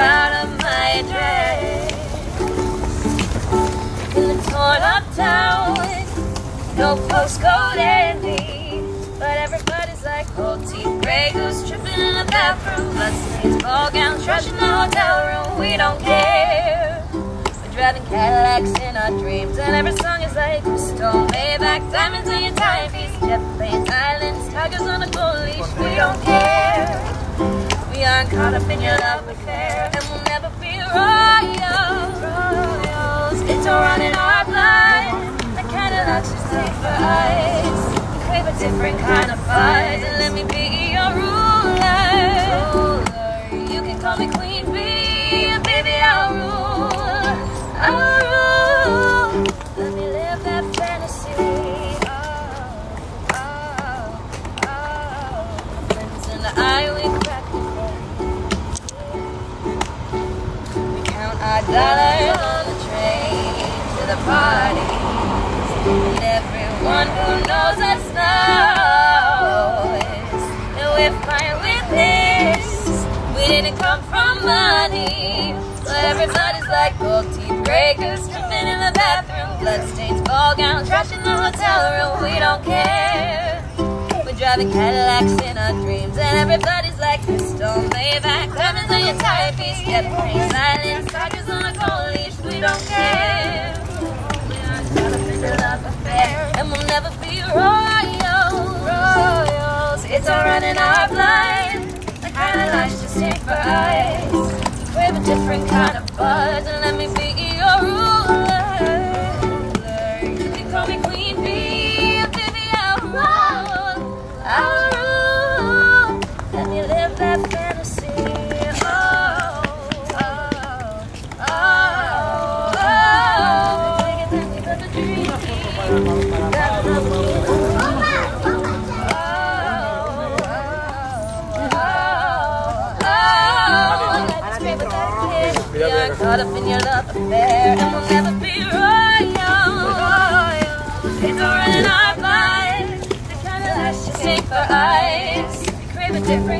proud of my dress. In the torn up town, no postcode envy. But everybody's like gold teeth, gray goose tripping in the bathroom. Bloodstains, ball gowns, trash in the hotel room. We don't care. We're driving Cadillacs in our dreams, and every song is like crystal, Maybach, diamonds in your timepiece, jet planes, islands, tigers on a gold leash. We don't care. We aren't caught up in your love affair, royals. It's all running our blood. The Cadillacs just take for us. We crave a different kind of fuzz, and let me be your ruler. You can call me Queen Bee, and baby I'll rule. I'll rule. Let me live that fantasy. Oh, oh, oh. Friends and I, we dollars on the train to the party. And everyone who knows us knows that we're fine with this. We didn't come from money, but everybody's like gold teeth breakers, tripping in the bathroom, bloodstains, ball gowns, trash in the hotel room. We don't care. We're driving Cadillacs in our dreams, and everybody's like crystal Maybach, diamonds on your timepiece, jet planes, islands, tigers on a gold leash. We don't care. We aren't caught up in a love affair, and we'll never be royals. Royals, it's all running our blood. The kind of life just ain't for us. We crave a different kind of buzz, and let me be you. Are caught up in your love affair, and we'll never be royal. It's all our blood. The kind of just ain't for us. We crave a different